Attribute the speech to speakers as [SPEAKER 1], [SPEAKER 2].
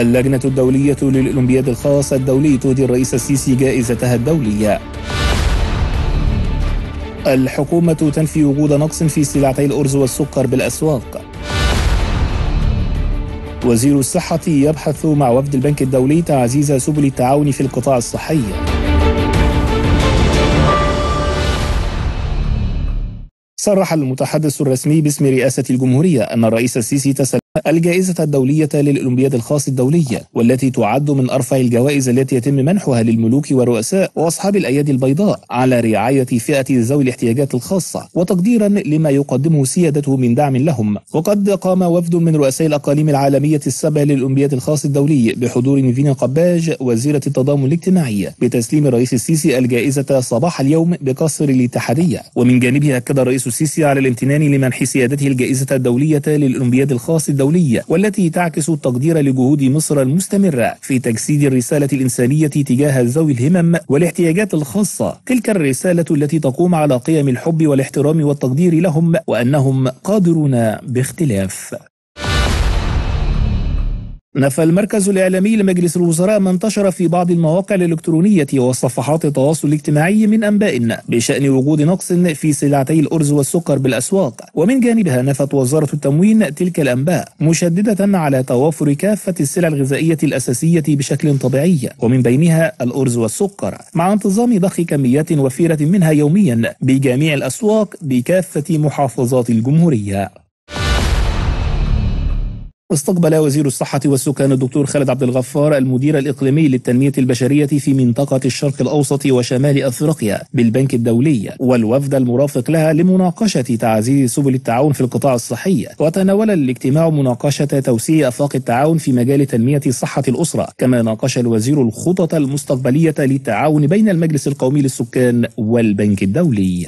[SPEAKER 1] اللجنة الدولية للأولمبياد الخاص الدولي تهدي الرئيس السيسي جائزتها الدولية. الحكومة تنفي وجود نقص في سلعتي الأرز والسكر بالأسواق. وزير الصحة يبحث مع وفد البنك الدولي تعزيز سبل التعاون في القطاع الصحي. صرح المتحدث الرسمي باسم رئاسة الجمهورية أن الرئيس السيسي تسلم الجائزة الدولية للأولمبياد الخاص الدولية والتي تعد من أرفع الجوائز التي يتم منحها للملوك والرؤساء وأصحاب الأيادي البيضاء على رعاية فئة ذوي الاحتياجات الخاصة وتقديرا لما يقدمه سيادته من دعم لهم. وقد قام وفد من رؤساء الأقاليم العالمية السبع للأولمبياد الخاص الدولي بحضور نيفين قباج وزيرة التضامن الاجتماعي بتسليم الرئيس السيسي الجائزة صباح اليوم بقصر الاتحادية. ومن جانبه أكد الرئيس السيسي على الامتنان لمنح سيادته الجائزة الدولية للأولمبياد الخاص الدولي والتي تعكس التقدير لجهود مصر المستمرة في تجسيد الرسالة الإنسانية تجاه ذوي الهمم والاحتياجات الخاصة. تلك الرسالة التي تقوم على قيم الحب والاحترام والتقدير لهم وأنهم قادرون باختلاف. نفى المركز الإعلامي لمجلس الوزراء ما انتشر في بعض المواقع الإلكترونية وصفحات التواصل الاجتماعي من أنباء بشأن وجود نقص في سلعتي الأرز والسكر بالأسواق. ومن جانبها نفت وزارة التموين تلك الأنباء مشددة على توافر كافة السلع الغذائية الأساسية بشكل طبيعي. ومن بينها الأرز والسكر. مع انتظام ضخ كميات وفيرة منها يوميا بجميع الأسواق بكافة محافظات الجمهورية. استقبل وزير الصحة والسكان الدكتور خالد عبد الغفار المدير الإقليمي للتنمية البشرية في منطقة الشرق الأوسط وشمال أفريقيا بالبنك الدولي والوفد المرافق لها لمناقشة تعزيز سبل التعاون في القطاع الصحي. وتناول الاجتماع مناقشة توسيع آفاق التعاون في مجال تنمية صحة الأسرة كما ناقش الوزير الخطط المستقبلية للتعاون بين المجلس القومي للسكان والبنك الدولي.